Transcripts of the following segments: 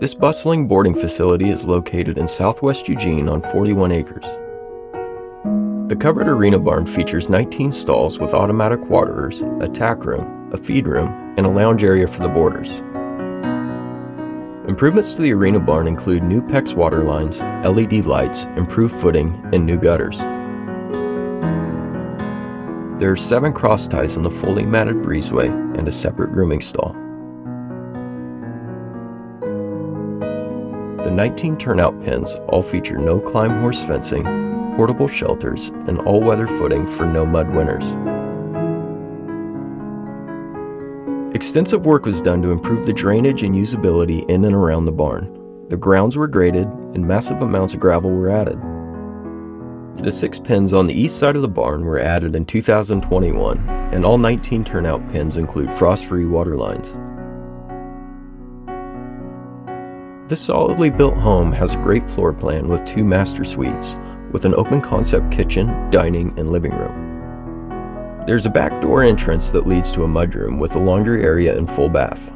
This bustling boarding facility is located in southwest Eugene on 41 acres. The covered arena barn features 19 stalls with automatic waterers, a tack room, a feed room, and a lounge area for the boarders. Improvements to the arena barn include new PEX water lines, LED lights, improved footing, and new gutters. There are seven cross ties in the fully matted breezeway and a separate grooming stall. The 19 turnout pens all feature no climb horse fencing, portable shelters, and all-weather footing for no mud winters. Extensive work was done to improve the drainage and usability in and around the barn. The grounds were graded and massive amounts of gravel were added. The six pins on the east side of the barn were added in 2021, and all 19 turnout pins include frost-free water lines. This solidly built home has a great floor plan with two master suites, with an open concept kitchen, dining, and living room. There's a back door entrance that leads to a mudroom with a laundry area and full bath.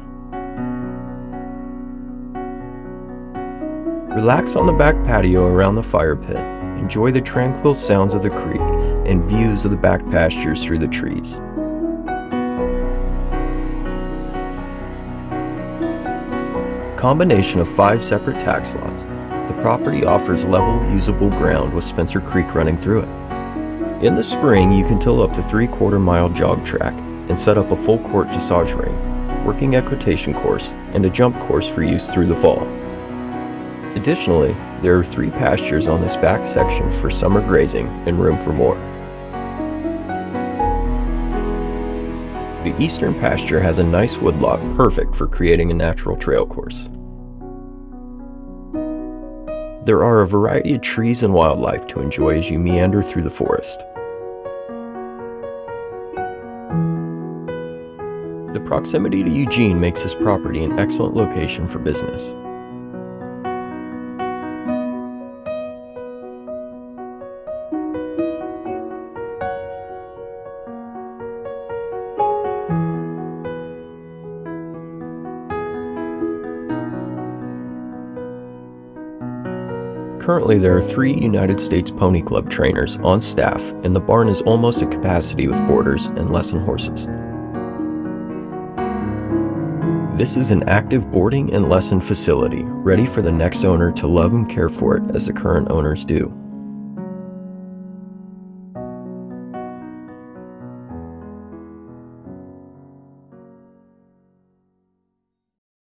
Relax on the back patio around the fire pit. Enjoy the tranquil sounds of the creek and views of the back pastures through the trees. Combination of five separate tax lots, the property offers level, usable ground with Spencer Creek running through it. In the spring, you can till up the three-quarter mile jog track and set up a full court dressage ring, working equitation course, and a jump course for use through the fall. Additionally, there are three pastures on this back section for summer grazing and room for more. The eastern pasture has a nice woodlot perfect for creating a natural trail course. There are a variety of trees and wildlife to enjoy as you meander through the forest. The proximity to Eugene makes this property an excellent location for business. Currently, there are three United States Pony Club trainers on staff, and the barn is almost at capacity with boarders and lesson horses. This is an active boarding and lesson facility, ready for the next owner to love and care for it as the current owners do.